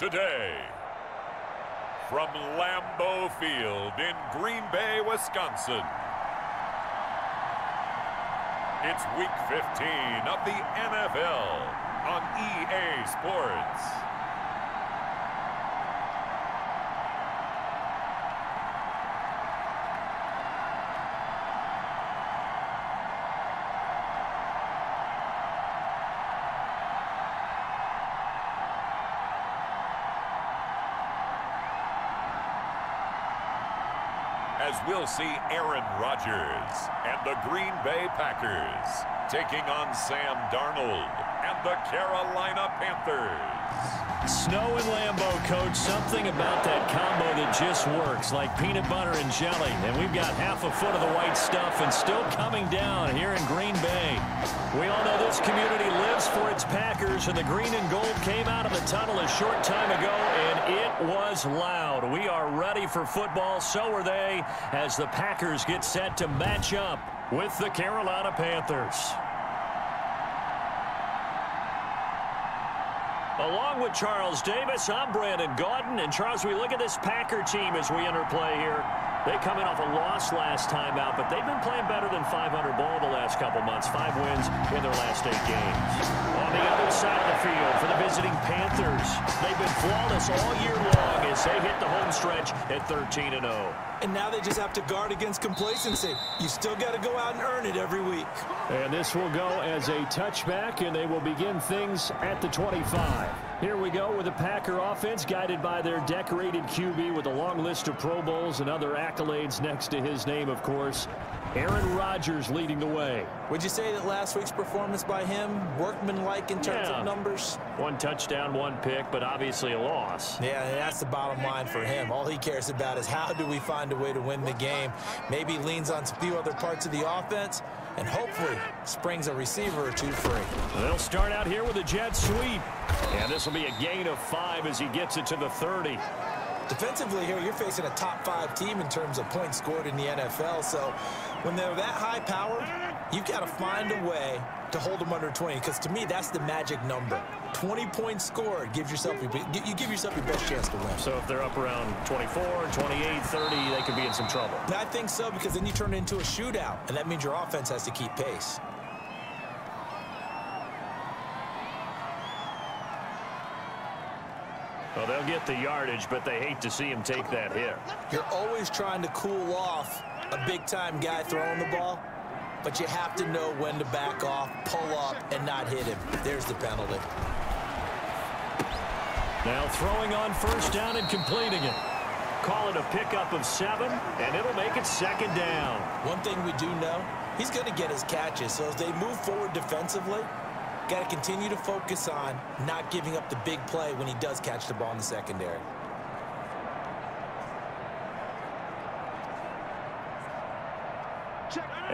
today. From Lambeau Field in Green Bay, Wisconsin. It's week 15 of the NFL on EA Sports. as we'll see Aaron Rodgers and the Green Bay Packers taking on Sam Darnold and the Carolina Panthers. Snow and Lambeau, Coach. Something about that combo that just works, like peanut butter and jelly. And we've got half a foot of the white stuff and still coming down here in Green Bay. We all know this community lives for its Packers, and the green and gold came out of the tunnel a short time ago, and it was loud. We are ready for football, so are they, as the Packers get set to match up with the Carolina Panthers. Along with Charles Davis, I'm Brandon Gaudin. And Charles, we look at this Packer team as we interplay here. They come in off a loss last time out, but they've been playing better than 500 ball the last couple months. Five wins in their last eight games. On the other side of the field for the visiting Panthers, they've been flawless all year long as they hit the home stretch at 13-0. And now they just have to guard against complacency. You still got to go out and earn it every week. And this will go as a touchback, and they will begin things at the 25. Here we go with the Packer offense guided by their decorated QB with a long list of Pro Bowls and other accolades next to his name, of course. Aaron Rodgers leading the way. Would you say that last week's performance by him, workmanlike in terms yeah. of numbers? One touchdown, one pick, but obviously a loss. Yeah, that's the bottom line for him. All he cares about is how do we find a way to win the game. Maybe leans on a few other parts of the offense, and hopefully springs a receiver or two free. They'll start out here with a jet sweep. And this will be a gain of five as he gets it to the 30. Defensively here, you're facing a top five team in terms of points scored in the NFL. So when they're that high powered, you've got to find a way to hold them under 20 because to me, that's the magic number. 20 points scored gives yourself your, you give yourself your best chance to win. So if they're up around 24, 28, 30, they could be in some trouble. I think so because then you turn it into a shootout, and that means your offense has to keep pace. Well, they'll get the yardage, but they hate to see him take that hit. You're always trying to cool off a big-time guy throwing the ball, but you have to know when to back off, pull up, and not hit him. There's the penalty. Now throwing on first down and completing it. Call it a pickup of seven, and it'll make it second down. One thing we do know, he's going to get his catches, so as they move forward defensively, Got to continue to focus on not giving up the big play when he does catch the ball in the secondary.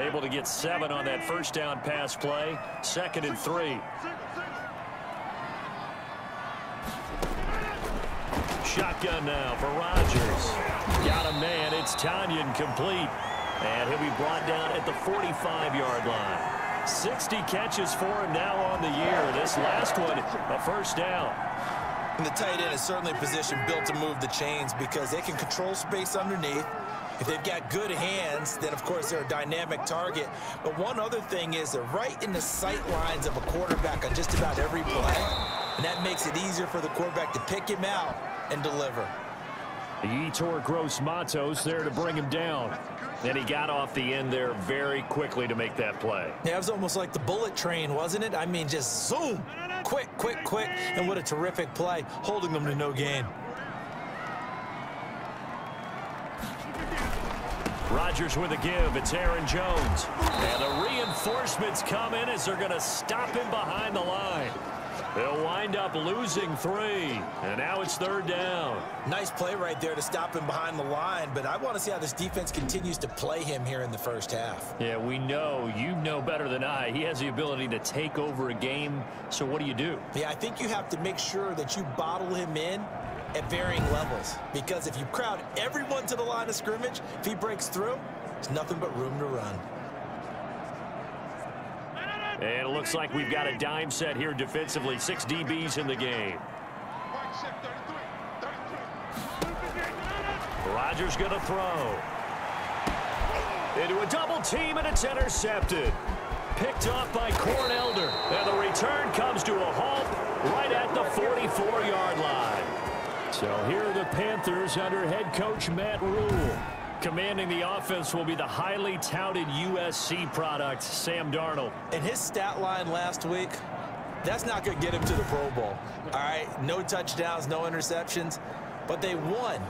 Able to get seven on that first down pass play. Second and three. Shotgun now for Rodgers. Got a man. It's Tonyan complete. And he'll be brought down at the 45-yard line. 60 catches for him now on the year. This last one, a first down. And the tight end is certainly a position built to move the chains because they can control space underneath. If they've got good hands, then of course they're a dynamic target. But one other thing is they're right in the sight lines of a quarterback on just about every play. And that makes it easier for the quarterback to pick him out and deliver. The Yetur Gross Matos there to bring him down. And he got off the end there very quickly to make that play. Yeah, it was almost like the bullet train, wasn't it? I mean, just zoom, quick, quick, quick, and what a terrific play, holding them to no gain. Rodgers with a give. It's Aaron Jones. And the reinforcements come in as they're going to stop him behind the line. They'll wind up losing three, and now it's third down. Nice play right there to stop him behind the line, but I want to see how this defense continues to play him here in the first half. Yeah, we know. You know better than I. He has the ability to take over a game, so what do you do? Yeah, I think you have to make sure that you bottle him in at varying levels, because if you crowd everyone to the line of scrimmage, if he breaks through, there's nothing but room to run. And it looks like we've got a dime set here defensively. Six DBs in the game. Rodgers going to throw. Into a double team, and it's intercepted. Picked off by Corn Elder. And the return comes to a halt right at the 44-yard line. So here are the Panthers under head coach Matt Rhule. Commanding the offense will be the highly touted USC product, Sam Darnold. And his stat line last week, that's not going to get him to the Pro Bowl. All right, no touchdowns, no interceptions, but they won.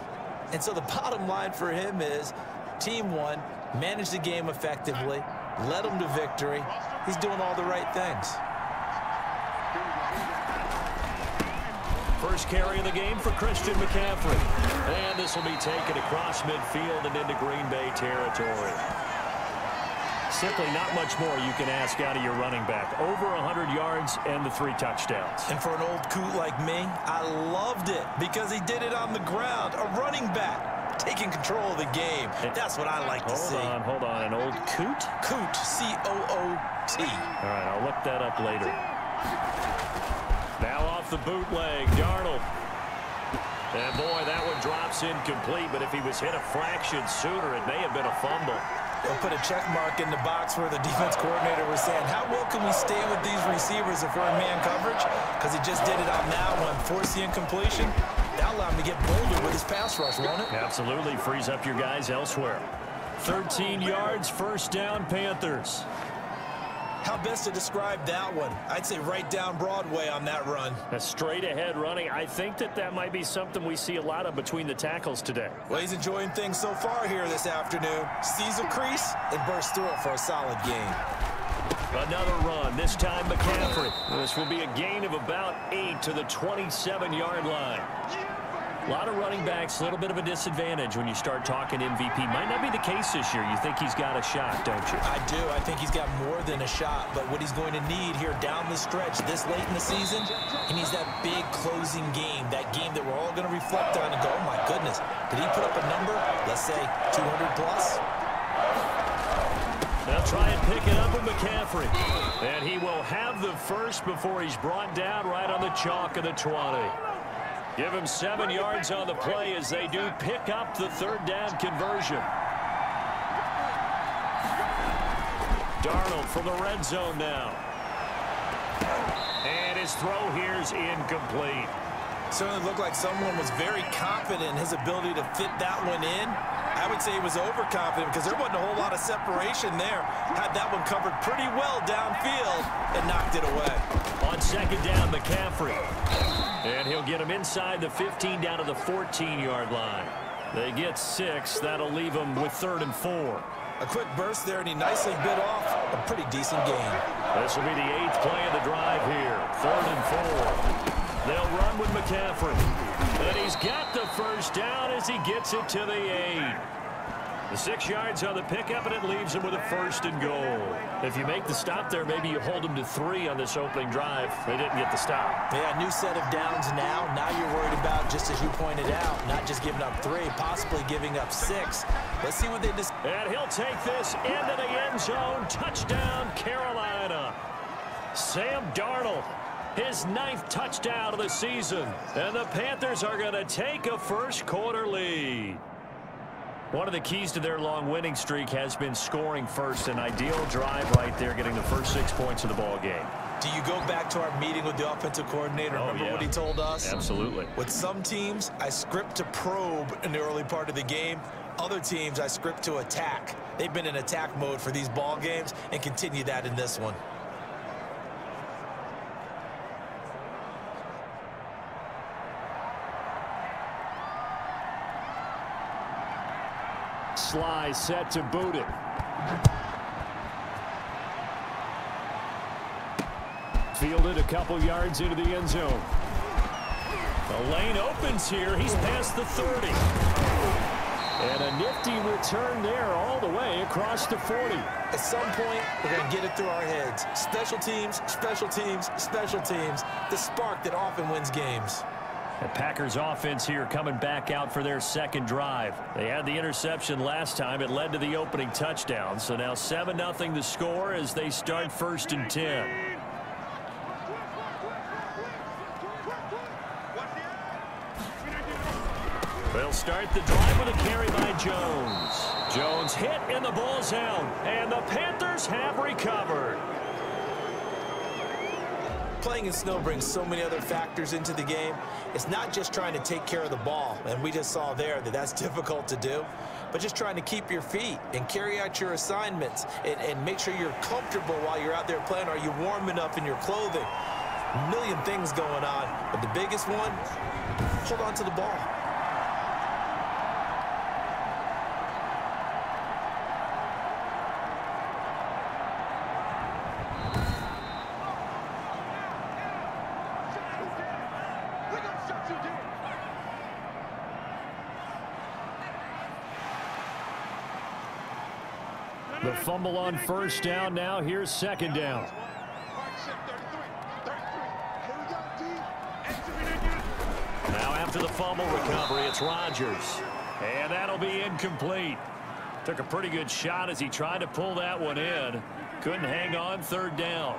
And so the bottom line for him is team won, managed the game effectively, led them to victory. He's doing all the right things. First carry of the game for Christian McCaffrey. And this will be taken across midfield and into Green Bay territory. Simply not much more you can ask out of your running back. Over 100 yards and the three touchdowns. And for an old coot like me, I loved it because he did it on the ground. A running back taking control of the game. That's what I like to hold see. Hold on, hold on. An old coot? Coot, C-O-O-T. All right, I'll look that up later. Off the bootleg, Darnold. And boy, that one drops incomplete, but if he was hit a fraction sooner, it may have been a fumble. They'll put a check mark in the box where the defense coordinator was saying, how well can we stay with these receivers if we're in man coverage? Because he just did it on that one, force the incompletion. That'll allow him to get bolder with his pass rush, won't it? Absolutely. Frees up your guys elsewhere. 13 yards, first down, Panthers. How best to describe that one? I'd say right down Broadway on that run. A straight ahead running. I think that that might be something we see a lot of between the tackles today. Well, he's enjoying things so far here this afternoon. Sees a crease and bursts through it for a solid game. Another run, this time McCaffrey. This will be a gain of about eight to the 27-yard line. A lot of running backs, a little bit of a disadvantage when you start talking MVP. Might not be the case this year. You think he's got a shot, don't you? I do. I think he's got more than a shot. But what he's going to need here down the stretch this late in the season, he needs that big closing game, that game that we're all going to reflect on and go, oh, my goodness, did he put up a number, let's say 200 plus? They'll try and pick it up with McCaffrey. And he will have the first before he's brought down right on the chalk of the 20. Give him seven yards on the play as they do pick up the third down conversion. Darnold from the red zone now. And his throw here is incomplete. Certainly looked like someone was very confident in his ability to fit that one in. I would say he was overconfident because there wasn't a whole lot of separation there. Had that one covered pretty well downfield and knocked it away. On second down, McCaffrey. And he'll get him inside the 15 down to the 14-yard line. They get six. That'll leave them with third and four. A quick burst there, and he nicely bit off a pretty decent game. This will be the eighth play of the drive here. Third and four. They'll run with McCaffrey. And he's got the first down as he gets it to the eight. The six yards on the pickup, and it leaves him with a first and goal. If you make the stop there, maybe you hold him to three on this opening drive. They didn't get the stop. Yeah, new set of downs now. Now you're worried about, just as you pointed out, not just giving up three, possibly giving up six. Let's see what they just... And he'll take this into the end zone. Touchdown, Carolina. Sam Darnold his ninth touchdown of the season. And the Panthers are going to take a first quarter lead. One of the keys to their long winning streak has been scoring first. An ideal drive right there, getting the first six points of the ball game. Do you go back to our meeting with the offensive coordinator? Oh, Remember yeah. what he told us? Absolutely. With some teams, I script to probe in the early part of the game. Other teams, I script to attack. They've been in attack mode for these ball games and continue that in this one. Slye set to boot it. Fielded a couple yards into the end zone. The lane opens here. He's past the 30. And a nifty return there all the way across the 40. At some point, we're going to get it through our heads. Special teams, special teams, special teams. The spark that often wins games. The Packers offense here coming back out for their second drive. They had the interception last time. It led to the opening touchdown. So now 7-0 the score as they start first and 10. They'll start the drive with a carry by Jones. Jones hit and the ball's out. And the Panthers have recovered. Playing in snow brings so many other factors into the game. It's not just trying to take care of the ball, and we just saw there that that's difficult to do, but just trying to keep your feet and carry out your assignments and, and make sure you're comfortable while you're out there playing. Are you warm enough in your clothing? A million things going on, but the biggest one, hold on to the ball. The fumble on first down now. Here's second down. Now after the fumble recovery, it's Rodgers. And that'll be incomplete. Took a pretty good shot as he tried to pull that one in. Couldn't hang on third down.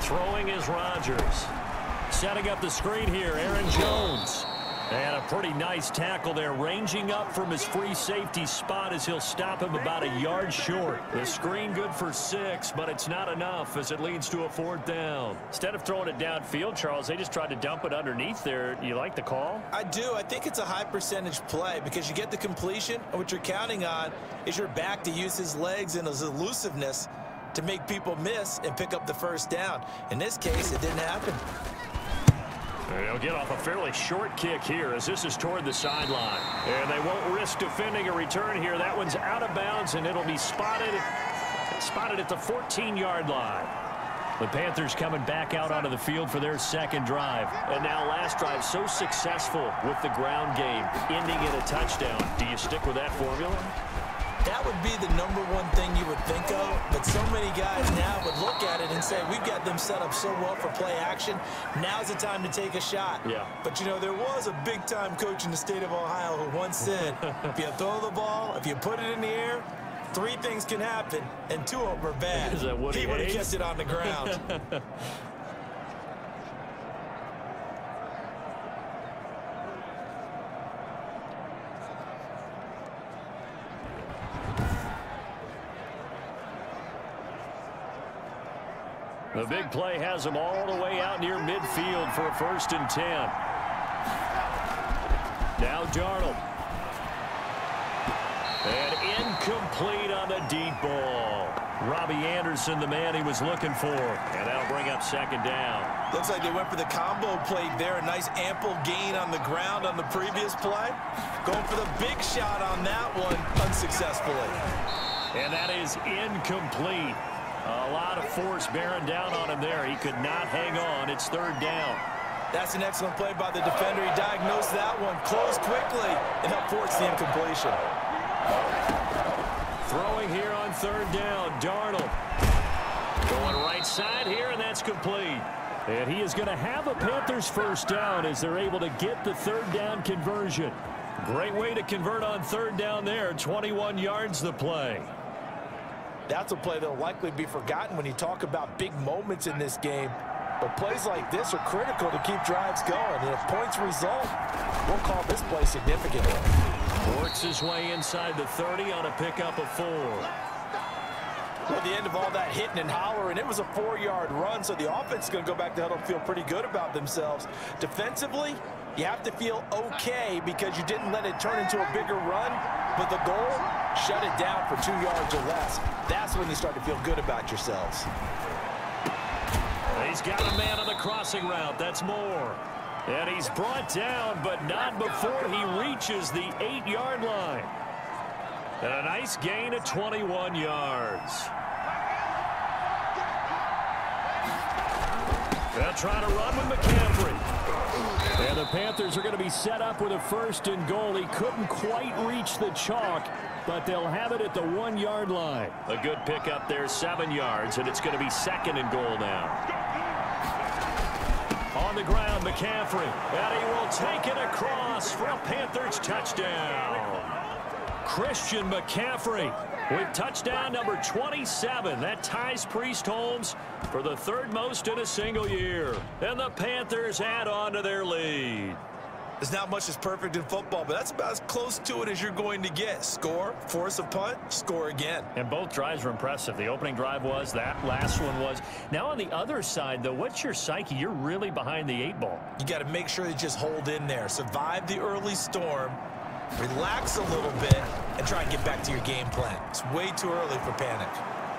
Throwing is Rodgers. Setting up the screen here, Aaron Jones. And a pretty nice tackle there, ranging up from his free safety spot as he'll stop him about a yard short. The screen good for six, but it's not enough as it leads to a fourth down. Instead of throwing it downfield, Charles, they just tried to dump it underneath there. You like the call? I do. I think it's a high percentage play because you get the completion, and what you're counting on is your back to use his legs and his elusiveness to make people miss and pick up the first down. In this case, it didn't happen. They'll get off a fairly short kick here as this is toward the sideline. And they won't risk defending a return here. That one's out of bounds, and it'll be spotted, spotted at the 14-yard line. The Panthers coming back out onto the field for their second drive. And now last drive so successful with the ground game, ending in a touchdown. Do you stick with that formula? That would be the number one thing you would think of, but so many guys now would look at it and say, we've got them set up so well for play action. Now's the time to take a shot. Yeah. But, you know, there was a big-time coach in the state of Ohio who once said, if you throw the ball, if you put it in the air, three things can happen, and two of them are bad. Is that Woody he would have kept it on the ground. The big play has him all the way out near midfield for a first and 10. Now Darnold. And incomplete on the deep ball. Robbie Anderson, the man he was looking for. And that'll bring up second down. Looks like they went for the combo play there. A nice ample gain on the ground on the previous play. Going for the big shot on that one unsuccessfully. And that is incomplete. A lot of force bearing down on him there. He could not hang on. It's third down. That's an excellent play by the defender. He diagnosed that one, closed quickly, and helped force the incompletion. Throwing here on third down, Darnold. Going right side here, and that's complete. And he is going to have a Panthers first down as they're able to get the third down conversion. Great way to convert on third down there. 21 yards the play. That's a play that will likely be forgotten when you talk about big moments in this game. But plays like this are critical to keep drives going. And if points result, we'll call this play significant. Works his way inside the 30 on a pickup of four. At the end of all that hitting and hollering, it was a four-yard run, so the offense is going to go back to huddle and feel pretty good about themselves. Defensively, you have to feel okay because you didn't let it turn into a bigger run, but the goal, shut it down for two yards or less. That's when you start to feel good about yourselves. He's got a man on the crossing route. That's Moore. And he's brought down, but not before he reaches the eight-yard line. And a nice gain of 21 yards. They'll try to run with McCaffrey. And the Panthers are going to be set up with a first and goal. He couldn't quite reach the chalk, but they'll have it at the one-yard line. A good pickup there, seven yards, and it's going to be second and goal now. On the ground, McCaffrey. And he will take it across for a Panthers touchdown. Christian McCaffrey With touchdown number 27, that ties Priest Holmes for the third most in a single year. And the Panthers add on to their lead. There's not much as perfect in football, but that's about as close to it as you're going to get. Score, force a punt, score again. And both drives were impressive. The opening drive was, that last one was. Now on the other side, though, what's your psyche? You're really behind the eight ball. You got to make sure you just hold in there. Survive the early storm, relax a little bit, and try and get back to your game plan. It's way too early for panic.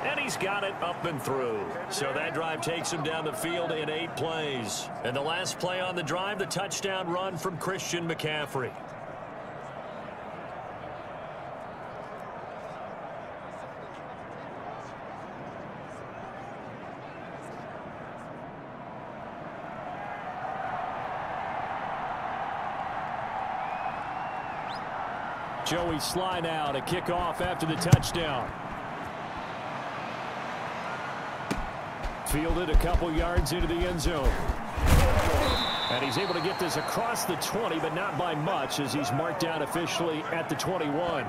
And he's got it up and through. So that drive takes him down the field in eight plays. And the last play on the drive, the touchdown run from Christian McCaffrey. Joey Slye now to kick off after the touchdown. Fielded a couple yards into the end zone. And he's able to get this across the 20, but not by much as he's marked down officially at the 21.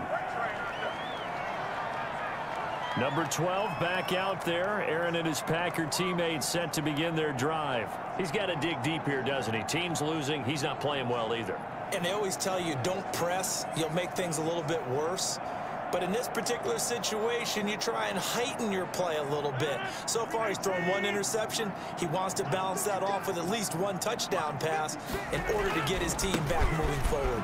Number 12 back out there. Aaron and his Packer teammates set to begin their drive. He's got to dig deep here, doesn't he? Team's losing. He's not playing well either. And they always tell you don't press. You'll make things a little bit worse. But in this particular situation, you try and heighten your play a little bit. So far, he's thrown one interception. He wants to balance that off with at least one touchdown pass in order to get his team back moving forward.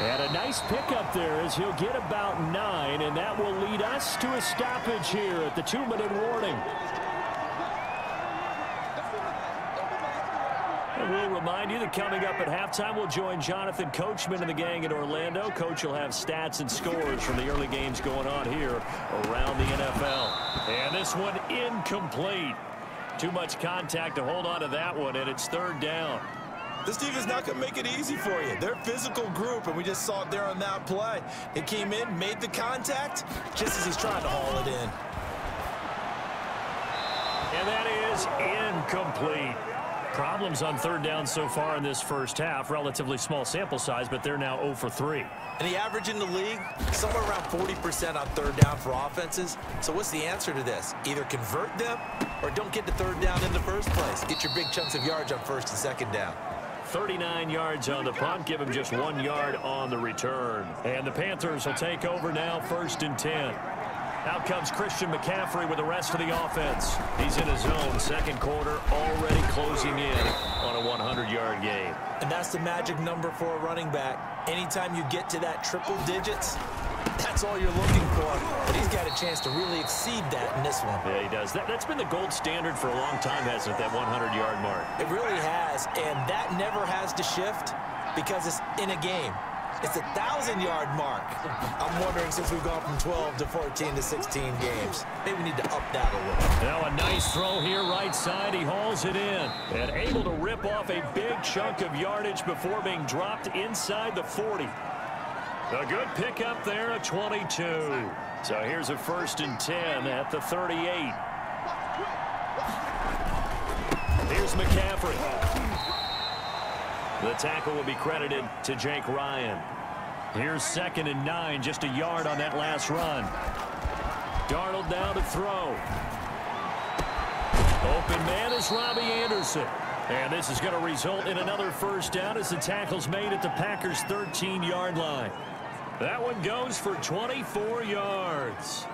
And a nice pickup there as he'll get about nine, and that will lead us to a stoppage here at the two-minute warning. we'll remind you that coming up at halftime, we'll join Jonathan Coachman and the gang in Orlando. Coach will have stats and scores from the early games going on here around the NFL. And this one incomplete. Too much contact to hold on to that one, and it's third down. This team is not going to make it easy for you. They're a physical group, and we just saw it there on that play. It came in, made the contact, just as he's trying to haul it in. And that is incomplete. Problems on third down so far in this first half. Relatively small sample size, but they're now 0 for 3. And the average in the league, somewhere around 40% on third down for offenses. So what's the answer to this? Either convert them or don't get to third down in the first place. Get your big chunks of yards on first and second down. 39 yards on the punt. Give him just one yard on the return. And the Panthers will take over now first and 10. Out comes Christian McCaffrey with the rest of the offense. He's in his zone, second quarter, already closing in on a 100-yard game. And that's the magic number for a running back. Anytime you get to that triple digits, that's all you're looking for. But he's got a chance to really exceed that in this one. Yeah, he does. That, has been the gold standard for a long time, hasn't it, that 100-yard mark? It really has, and that never has to shift because it's in a game. It's a 1,000-yard mark. I'm wondering, since we've gone from 12 to 14 to 16 games, maybe we need to up that a little. Now a nice throw here right side. He hauls it in. And able to rip off a big chunk of yardage before being dropped inside the 40. A good pickup there, a 22. So here's a first and 10 at the 38. Here's McCaffrey. The tackle will be credited to Jake Ryan. Here's second and nine, just a yard on that last run. Darnold down to throw. Open man is Robbie Anderson. And this is going to result in another first down as the tackle's made at the Packers' 13-yard line. That one goes for 24 yards.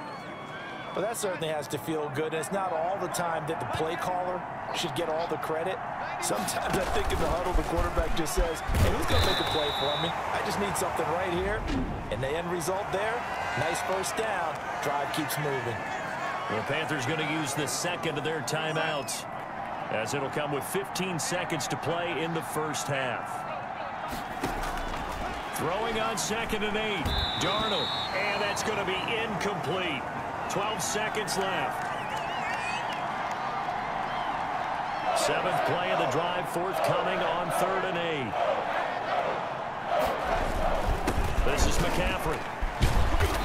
Well, that certainly has to feel good. And it's not all the time that the play caller should get all the credit. Sometimes I think in the huddle, the quarterback just says, hey, who's going to make a play for me? I just need something right here. And the end result there, nice first down. Drive keeps moving. The Panthers going to use the second of their timeouts as it'll come with 15 seconds to play in the first half. Throwing on second and eight. Darnold. And that's going to be incomplete. 12 seconds left. Seventh play of the drive forthcoming on third and eight. This is McCaffrey.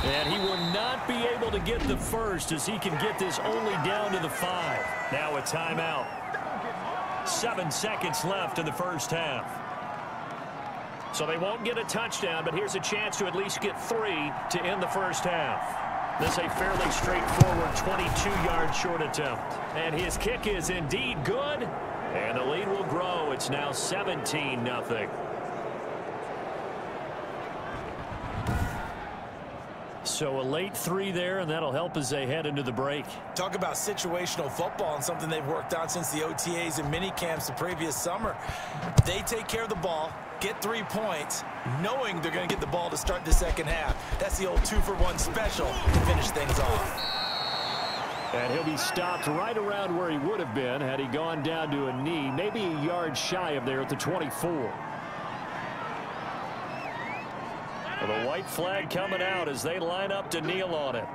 And he will not be able to get the first as he can get this only down to the five. Now a timeout. Seven seconds left in the first half. So they won't get a touchdown, but here's a chance to at least get three to end the first half. This is a fairly straightforward 22-yard short attempt. And his kick is indeed good, and the lead will grow. It's now 17-0. So a late three there, and that'll help as they head into the break. Talk about situational football and something they've worked on since the OTAs and mini camps the previous summer. They take care of the ball, get three points, knowing they're going to get the ball to start the second half. That's the old two-for-one special to finish things off. And he'll be stopped right around where he would have been had he gone down to a knee, maybe a yard shy of there at the 24. The white flag coming out as they line up to kneel on it.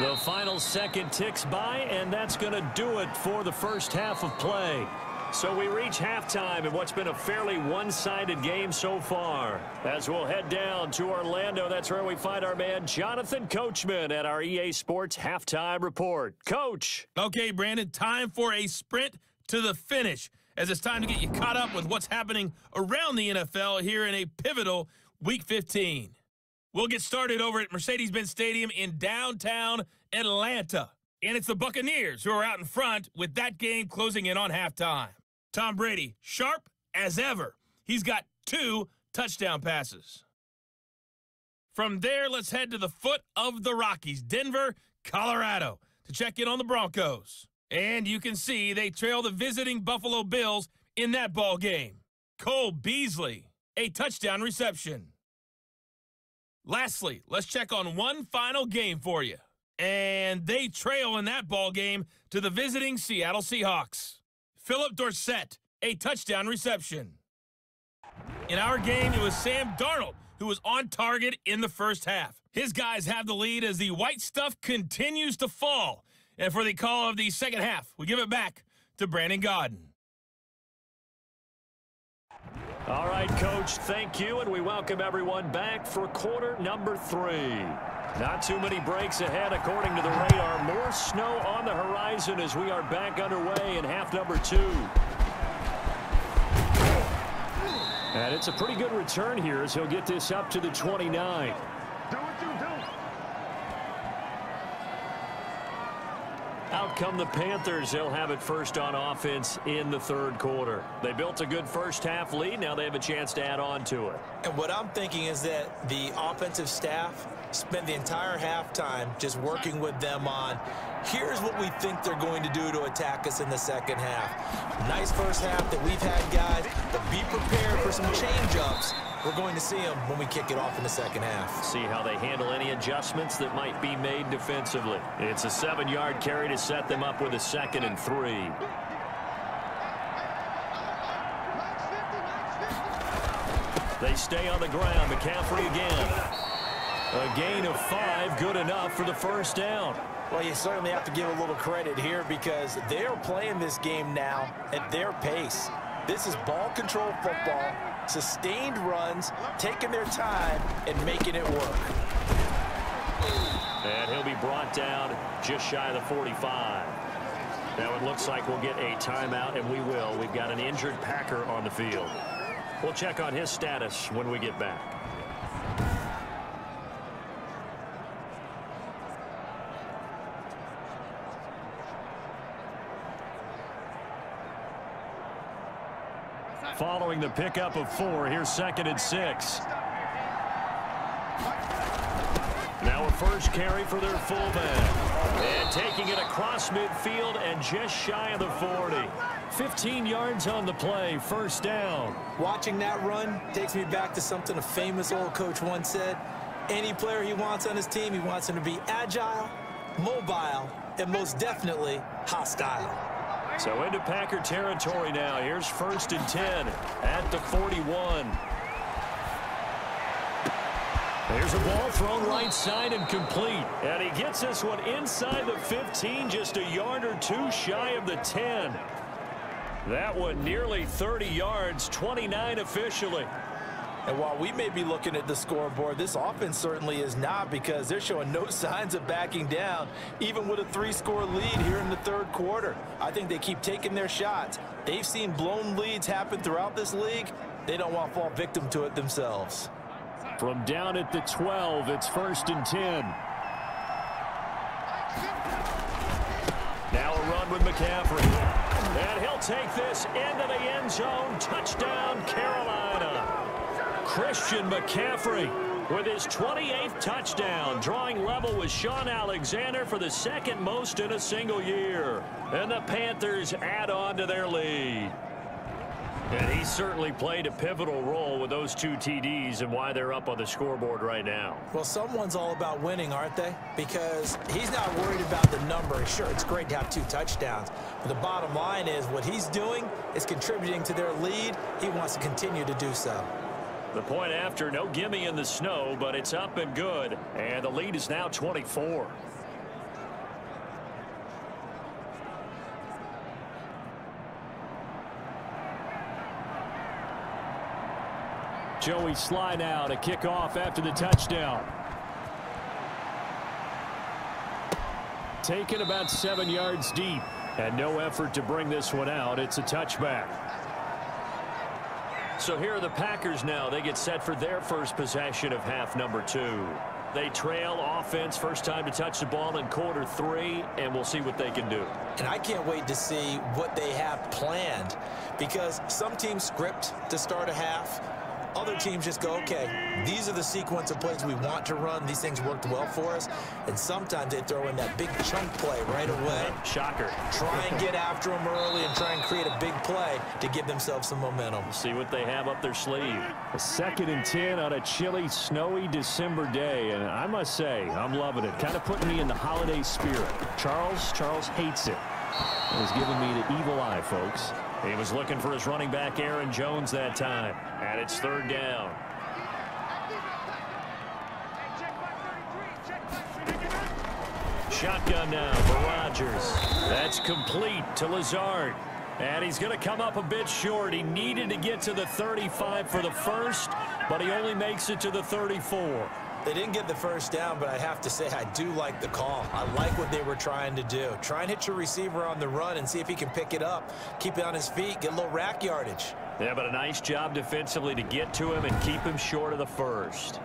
The final second ticks by, and that's going to do it for the first half of play. So we reach halftime in what's been a fairly one-sided game so far. As we'll head down to Orlando, that's where we find our man Jonathan Coachman at our EA Sports Halftime Report. Coach. Okay, Brandon, time for a sprint to the finish as it's time to get you caught up with what's happening around the NFL here in a pivotal Week 15. We'll get started over at Mercedes-Benz Stadium in downtown Atlanta. And it's the Buccaneers who are out in front with that game closing in on halftime. Tom Brady, sharp as ever. He's got two touchdown passes. From there, let's head to the foot of the Rockies, Denver, Colorado, to check in on the Broncos. And you can see they trail the visiting Buffalo Bills in that ball game. Cole Beasley, a touchdown reception. Lastly, let's check on one final game for you. And they trail in that ball game to the visiting Seattle Seahawks. Phillip Dorsett, a touchdown reception. In our game, it was Sam Darnold who was on target in the first half. His guys have the lead as the white stuff continues to fall and for the call of the second half, we give it back to Brandon Gaudin. All right, Coach, thank you, and we welcome everyone back for quarter number three. Not too many breaks ahead according to the radar. More snow on the horizon as we are back underway in half number two. And it's a pretty good return here as he'll get this up to the 29. Out come the Panthers. They'll have it first on offense in the third quarter. They built a good first half lead. Now they have a chance to add on to it. And what I'm thinking is that the offensive staff spent the entire halftime just working with them on here's what we think they're going to do to attack us in the second half. Nice first half that we've had, guys, but be prepared for some change-ups we're going to see them when we kick it off in the second half. See how they handle any adjustments that might be made defensively. It's a seven-yard carry to set them up with a second and three. They stay on the ground. McCaffrey again. A gain of five, good enough for the first down. Well, you certainly have to give a little credit here because they're playing this game now at their pace. This is ball control football sustained runs, taking their time, and making it work. And he'll be brought down just shy of the 45. Now it looks like we'll get a timeout, and we will. We've got an injured Packer on the field. We'll check on his status when we get back. Following the pickup of four, here's second and six. Now a first carry for their fullback. And taking it across midfield and just shy of the 40. 15 yards on the play, first down. Watching that run takes me back to something a famous old coach once said. Any player he wants on his team, he wants him to be agile, mobile, and most definitely hostile. So into Packer territory now. Here's first and 10 at the 41. There's a ball thrown right side and complete. And he gets this one inside the 15, just a yard or two shy of the 10. That one nearly 30 yards, 29 officially. And while we may be looking at the scoreboard, this offense certainly is not because they're showing no signs of backing down, even with a three-score lead here in the third quarter. I think they keep taking their shots. They've seen blown leads happen throughout this league. They don't want to fall victim to it themselves. From down at the 12, it's first and 10. Now a run with McCaffrey. And he'll take this into the end zone. Touchdown, Carolina. Christian McCaffrey with his 28th touchdown, drawing level with Shaun Alexander for the second most in a single year. And the Panthers add on to their lead. And he certainly played a pivotal role with those two TDs and why they're up on the scoreboard right now. Well, someone's all about winning, aren't they? Because he's not worried about the number. Sure, it's great to have two touchdowns. But the bottom line is what he's doing is contributing to their lead. He wants to continue to do so. The point after, no gimme in the snow, but it's up and good. And the lead is now 24. Joey Slye now to kick off after the touchdown. Taken about seven yards deep. And no effort to bring this one out. It's a touchback. So here are the Packers now. They get set for their first possession of half number two. They trail offense first time to touch the ball in quarter three, and we'll see what they can do. And I can't wait to see what they have planned because some teams script to start a half. Other teams just go, okay, these are the sequence of plays we want to run. These things worked well for us. And sometimes they throw in that big chunk play right away. Shocker. Try and get after them early and try and create a big play to give themselves some momentum. See what they have up their sleeve. A second and 10 on a chilly, snowy December day. And I must say, I'm loving it. Kind of putting me in the holiday spirit. Charles, Charles hates it. It's giving me the evil eye, folks. He was looking for his running back, Aaron Jones, that time. And it's third down. Shotgun now for Rodgers. That's complete to Lazard. And he's going to come up a bit short. He needed to get to the 35 for the first, but he only makes it to the 34. They didn't get the first down, but I have to say I do like the call. I like what they were trying to do. Try and hit your receiver on the run and see if he can pick it up. Keep it on his feet, get a little rack yardage. Yeah, but a nice job defensively to get to him and keep him short of the first.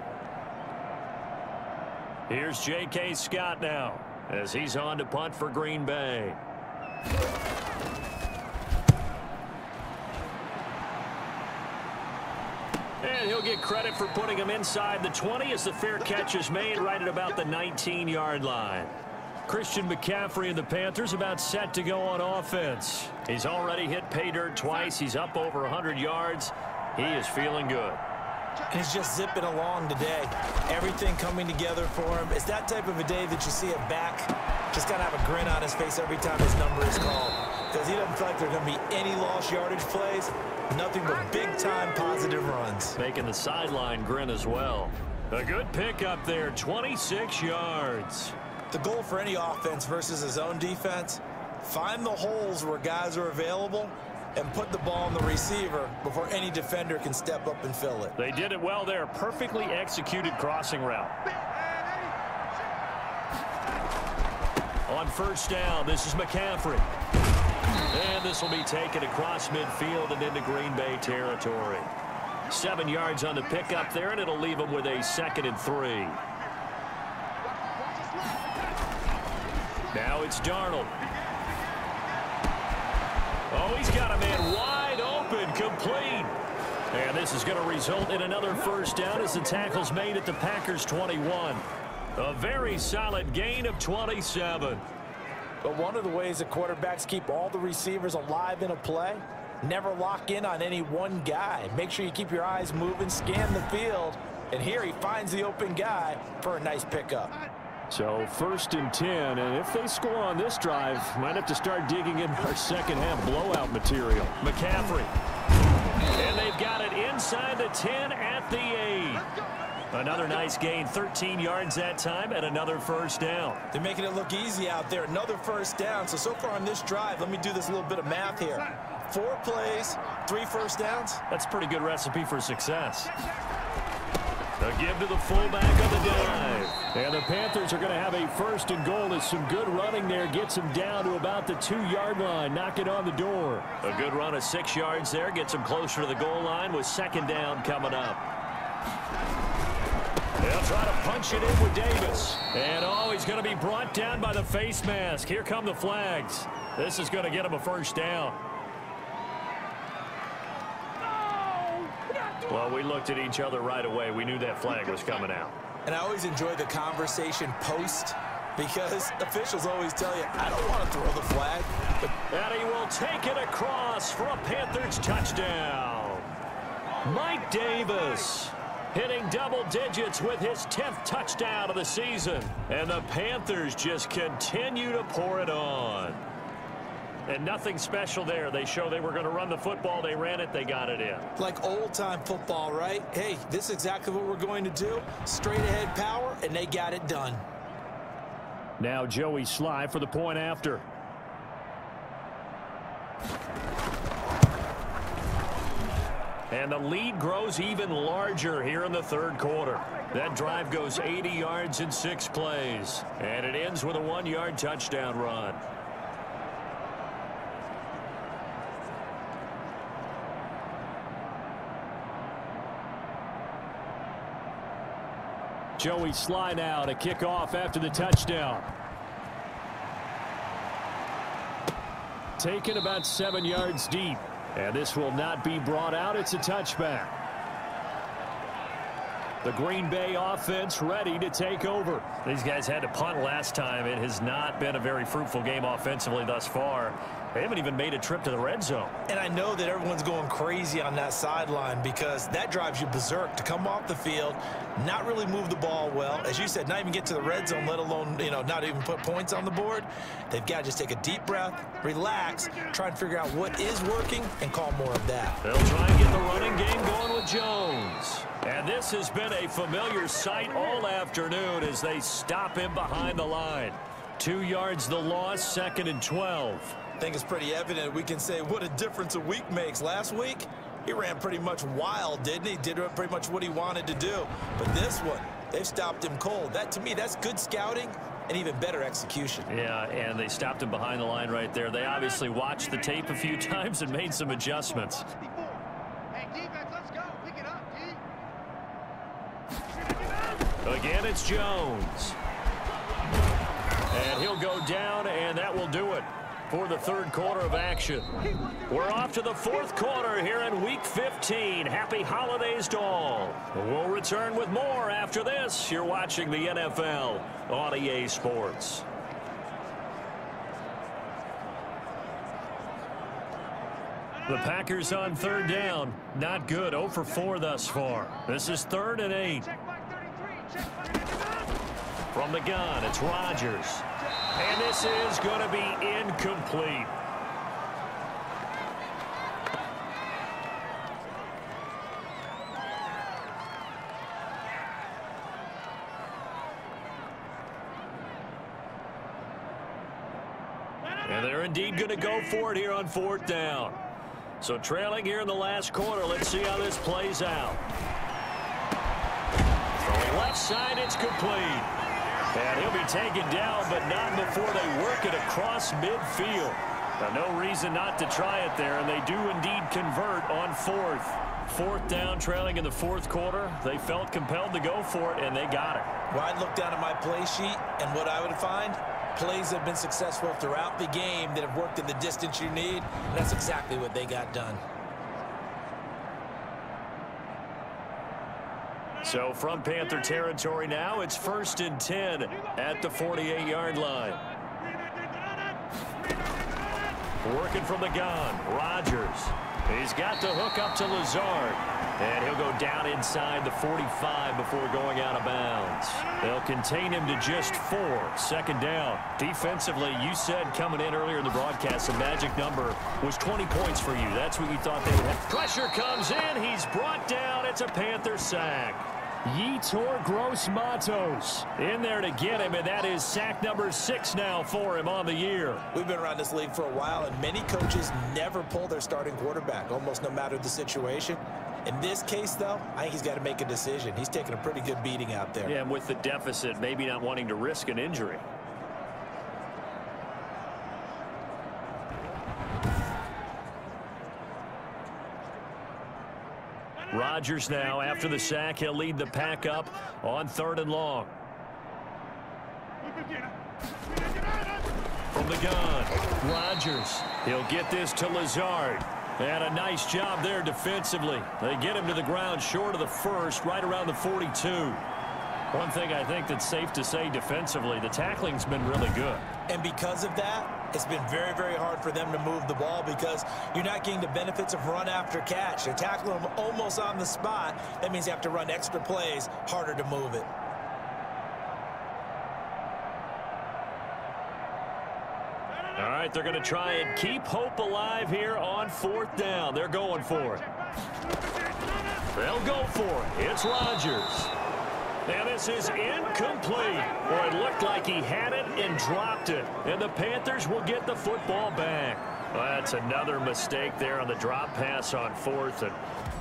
Here's J.K. Scott now as he's on to punt for Green Bay. And he'll get credit for putting him inside the 20 as the fair catch is made right at about the 19-yard line. Christian McCaffrey and the Panthers about set to go on offense. He's already hit pay dirt twice. He's up over 100 yards. He is feeling good. He's just zipping along today. Everything coming together for him. It's that type of a day that you see a back just got to have a grin on his face every time his number is called. Because he doesn't feel like there are going to be any lost yardage plays. Nothing but big-time positive runs. Making the sideline grin as well. A good pickup there, 26 yards. The goal for any offense versus his own defense, find the holes where guys are available and put the ball on the receiver before any defender can step up and fill it. They did it well there. Perfectly executed crossing route. On first down, this is McCaffrey. And this will be taken across midfield and into Green Bay territory. Seven yards on the pickup there, and it'll leave them with a second and three. Now it's Darnold. Oh, he's got a man wide open, complete. And this is going to result in another first down as the tackle's made at the Packers 21. A very solid gain of 27. But one of the ways that quarterbacks keep all the receivers alive in a play, never lock in on any one guy. Make sure you keep your eyes moving, scan the field, and here he finds the open guy for a nice pickup. So first and 10, and if they score on this drive, might have to start digging in our second half blowout material. McCaffrey. And they've got it inside the 10 at the 8. Another nice gain, 13 yards that time, and another first down. They're making it look easy out there. Another first down. So, so far on this drive, let me do this little bit of math here. Four plays, three first downs. That's a pretty good recipe for success. A give to the fullback on the dive. And the Panthers are going to have a first and goal as some good running there gets them down to about the two-yard line. Knock it on the door. A good run of six yards there gets them closer to the goal line with second down coming up. They'll try to punch it in with Davis. And oh, he's going to be brought down by the face mask. Here come the flags. This is going to get him a first down. Well, we looked at each other right away. We knew that flag was coming out. And I always enjoy the conversation post because officials always tell you, I don't want to throw the flag. But and he will take it across for a Panthers touchdown. Mike Davis hitting double digits with his 10th touchdown of the season. And the Panthers just continue to pour it on. And nothing special there. They show they were going to run the football. They ran it. They got it in. Like old-time football, right? Hey, this is exactly what we're going to do. Straight ahead power, and they got it done. Now Joey Slye for the point after. And the lead grows even larger here in the third quarter. That drive goes 80 yards in six plays. And it ends with a one-yard touchdown run. Joey Slye now to kick off after the touchdown. Taken about seven yards deep. And this will not be brought out. It's a touchback. The Green Bay offense ready to take over. These guys had to punt last time. It has not been a very fruitful game offensively thus far. They haven't even made a trip to the red zone. And I know that everyone's going crazy on that sideline because that drives you berserk to come off the field, not really move the ball well. As you said, not even get to the red zone, let alone, you know, not even put points on the board. They've got to just take a deep breath, relax, try and figure out what is working, and call more of that. They'll try and get the running game going with Jones. And this has been a familiar sight all afternoon as they stop him behind the line. Two yards the loss, second and 12. I think it's pretty evident we can say what a difference a week makes. Last week, he ran pretty much wild, didn't he? Did pretty much what he wanted to do. But this one, they've stopped him cold. That, to me, that's good scouting and even better execution. Yeah, and they stopped him behind the line right there. They obviously watched the tape a few times and made some adjustments. Again, it's Jones. And he'll go down, and that will do it for the third quarter of action. We're off to the fourth quarter here in Week 15. Happy holidays to all. We'll return with more after this. You're watching the NFL on EA Sports. The Packers on third down. Not good. 0 for 4 thus far. This is third and eight. From the gun, it's Rodgers. And this is going to be incomplete. And they're indeed going to go for it here on fourth down. So trailing here in the last quarter, let's see how this plays out. From left side, it's complete. And he'll be taken down, but not before they work it across midfield. Now, no reason not to try it there, and they do indeed convert on fourth. Fourth down, trailing in the fourth quarter. They felt compelled to go for it, and they got it. Well, I'd look down at my play sheet, and what I would find, plays have been successful throughout the game that have worked in the distance you need. And that's exactly what they got done. So from Panther territory now, it's first and 10 at the 48-yard line. Working from the gun, Rodgers. He's got the hook up to Lazard. And he'll go down inside the 45 before going out of bounds. They'll contain him to just four. Second down. Defensively, you said coming in earlier in the broadcast, the magic number was 20 points for you. That's what you thought they would have. Pressure comes in. He's brought down. It's a Panther sack. Yetur Gross-Matos in there to get him, and that is sack number six now for him on the year. We've been around this league for a while, and many coaches never pull their starting quarterback, almost no matter the situation. In this case, though, I think he's got to make a decision. He's taking a pretty good beating out there. Yeah, and with the deficit, maybe not wanting to risk an injury. Rodgers now, after the sack, he'll lead the pack up on third and long. From the gun, Rodgers. He'll get this to Lazard. And a nice job there defensively. They get him to the ground short of the first, right around the 42. One thing I think that's safe to say defensively, the tackling's been really good. And because of that, it's been very, very hard for them to move the ball because you're not getting the benefits of run after catch. They're tackling them almost on the spot. That means you have to run extra plays, harder to move it. All right, they're going to try and keep hope alive here on fourth down. They're going for it. They'll go for it. It's Rodgers. And this is incomplete. Or it looked like he had it and dropped it. And the Panthers will get the football back. Well, that's another mistake there on the drop pass on fourth. And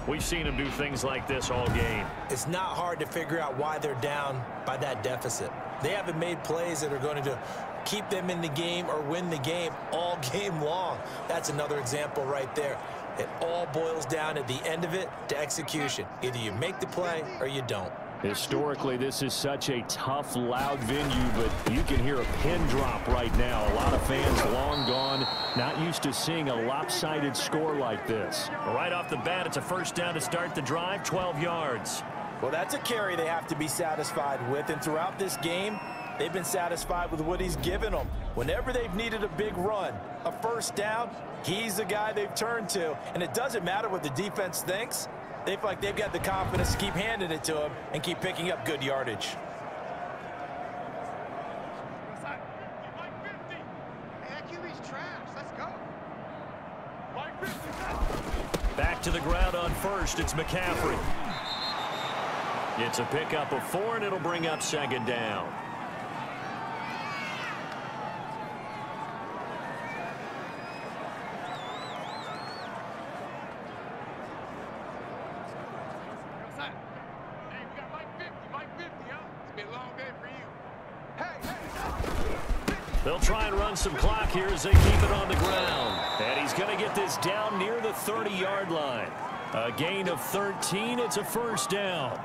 we've seen him do things like this all game. It's not hard to figure out why they're down by that deficit. They haven't made plays that are going to keep them in the game or win the game all game long. That's another example right there. It all boils down at the end of it to execution. Either you make the play or you don't. Historically, this is such a tough, loud venue, but you can hear a pin drop right now. A lot of fans long gone, not used to seeing a lopsided score like this. Right off the bat, it's a first down to start the drive, 12 yards. Well, that's a carry they have to be satisfied with, and throughout this game, they've been satisfied with what he's given them. Whenever they've needed a big run, a first down, he's the guy they've turned to, and it doesn't matter what the defense thinks. They feel like they've got the confidence to keep handing it to him and keep picking up good yardage. Back to the ground on first. It's McCaffrey. It's a pickup of four, and it'll bring up second down. They'll try and run some clock here as they keep it on the ground. And he's going to get this down near the 30-yard line. A gain of 13. It's a first down.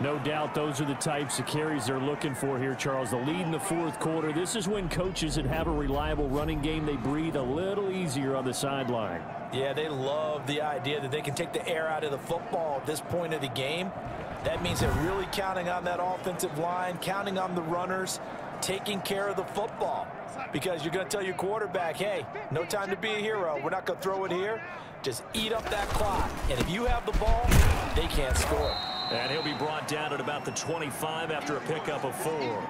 No doubt those are the types of carries they're looking for here, Charles. The lead in the fourth quarter. This is when coaches that have a reliable running game, they breathe a little easier on the sideline. Yeah, they love the idea that they can take the air out of the football at this point of the game. That means they're really counting on that offensive line, counting on the runners, taking care of the football. Because you're going to tell your quarterback, hey, no time to be a hero. We're not going to throw it here. Just eat up that clock. And if you have the ball, they can't score. And he'll be brought down at about the 25 after a pickup of four.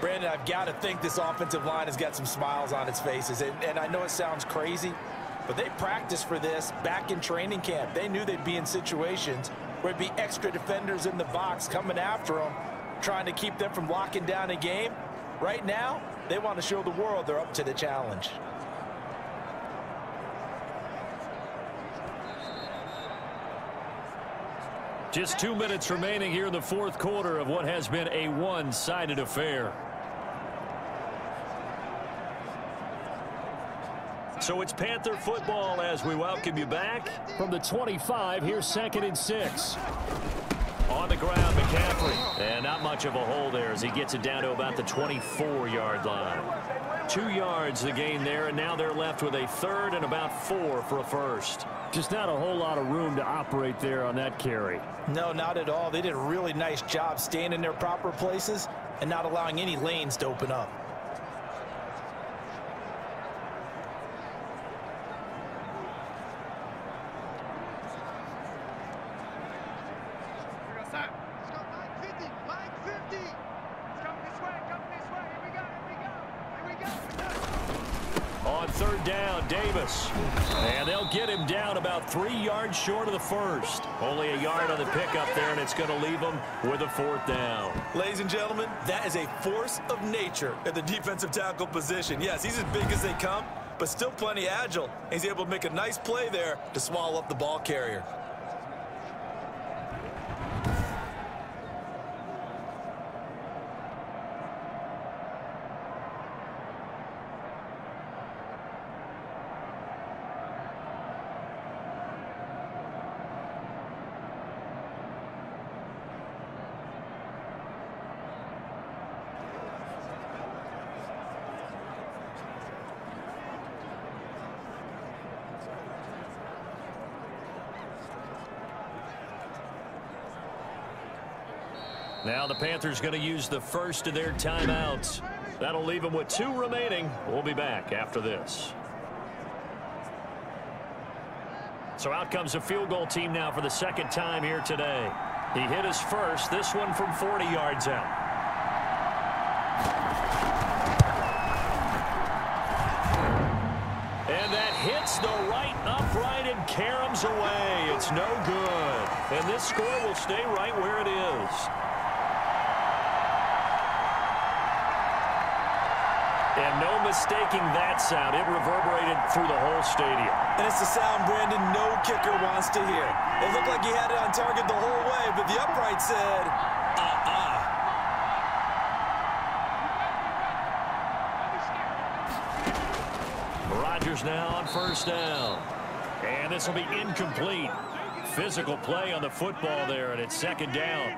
Brandon, I've got to think this offensive line has got some smiles on its faces. And, and I know it sounds crazy, but they practiced for this back in training camp. They knew they'd be in situations where it'd be extra defenders in the box coming after them, trying to keep them from locking down a game. Right now, they want to show the world they're up to the challenge. Just two minutes remaining here in the fourth quarter of what has been a one-sided affair. So it's Panther football as we welcome you back. From the 25, here's second and six. On the ground, McCaffrey. And not much of a hole there as he gets it down to about the 24-yard line. Two yards the gain there, and now they're left with a third and about four for a first. Just not a whole lot of room to operate there on that carry. No, not at all. They did a really nice job staying in their proper places and not allowing any lanes to open up. On third down, Davis. And they'll get him down about three yards short of the first. Only a yard on the pickup there, and it's going to leave them with a fourth down. Ladies and gentlemen, that is a force of nature at the defensive tackle position. Yes, he's as big as they come, but still plenty agile. He's able to make a nice play there to swallow up the ball carrier. Now the Panthers going to use the first of their timeouts. That'll leave them with two remaining. We'll be back after this. So out comes the field goal team now for the second time here today. He hit his first, this one from 40 yards out. And that hits the right upright and caroms away. It's no good. And this score will stay right where it is. And no mistaking that sound. It reverberated through the whole stadium. And it's the sound, Brandon, no kicker wants to hear. It looked like he had it on target the whole way, but the upright said, uh-uh. Rodgers now on first down. And this will be incomplete. Physical play on the football there, and it's second down.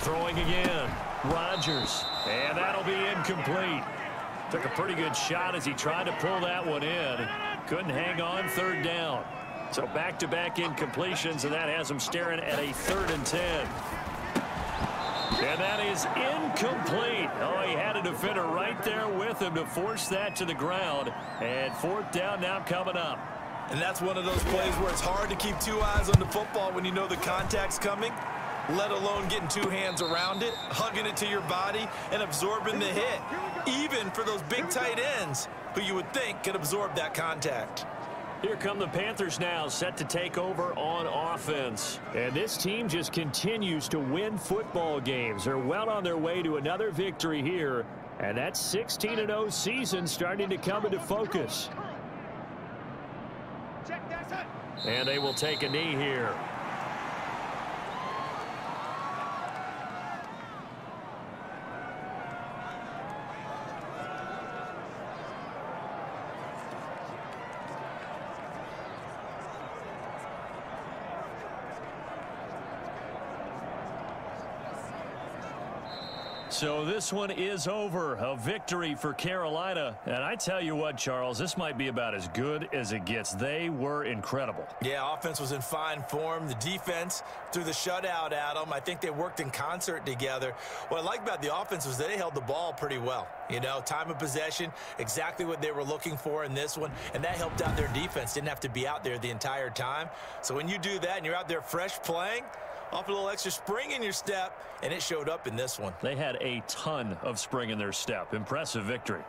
Throwing again. Rodgers. And that'll be incomplete. Took a pretty good shot as he tried to pull that one in. Couldn't hang on third down. So back-to-back -back incompletions, and that has him staring at a third and ten. And that is incomplete. Oh, he had a defender right there with him to force that to the ground. And fourth down now coming up. And that's one of those plays where it's hard to keep two eyes on the football when you know the contact's coming let alone getting two hands around it, hugging it to your body, and absorbing the hit, even for those big tight ends who you would think could absorb that contact. Here come the Panthers now, set to take over on offense. And this team just continues to win football games. They're well on their way to another victory here. And that 16-0 season starting to come into focus. And they will take a knee here. So this one is over. A victory for Carolina. And I tell you what, Charles, this might be about as good as it gets. They were incredible. Yeah, offense was in fine form. The defense threw the shutout, at them. I think they worked in concert together. What I like about the offense was they held the ball pretty well. You know, time of possession, exactly what they were looking for in this one. And that helped out their defense. Didn't have to be out there the entire time. So when you do that and you're out there fresh playing, off a little extra spring in your step, and it showed up in this one. They had a ton of spring in their step. Impressive victory.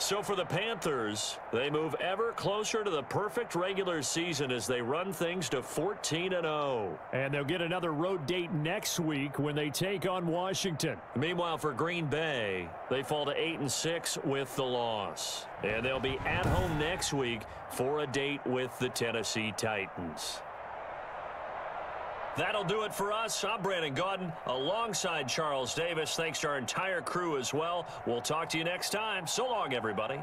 So for the Panthers, they move ever closer to the perfect regular season as they run things to 14-0. And they'll get another road date next week when they take on Washington. Meanwhile, for Green Bay, they fall to eight and six with the loss. And they'll be at home next week for a date with the Tennessee Titans. That'll do it for us. I'm Brandon Gaudin alongside Charles Davis. Thanks to our entire crew as well. We'll talk to you next time. So long, everybody.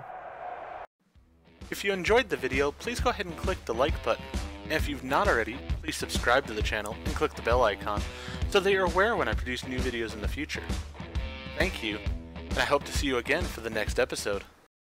If you enjoyed the video, please go ahead and click the like button. And if you've not already, please subscribe to the channel and click the bell icon so that you're aware when I produce new videos in the future. Thank you, and I hope to see you again for the next episode.